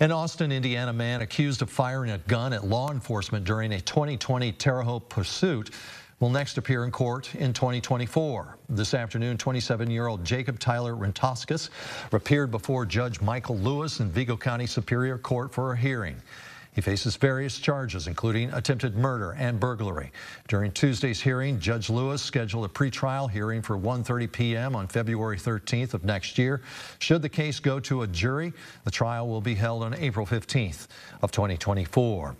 An Austin, Indiana man accused of firing a gun at law enforcement during a 2020 Terre Haute pursuit will next appear in court in 2024. This afternoon, 27-year-old Jacob Tyler Rentauskas appeared before Judge Michael Lewis in Vigo County Superior Court for a hearing. He faces various charges, including attempted murder and burglary. During Tuesday's hearing, Judge Lewis scheduled a pretrial hearing for 1.30 p.m. on February 13th of next year. Should the case go to a jury, the trial will be held on April 15th of 2024.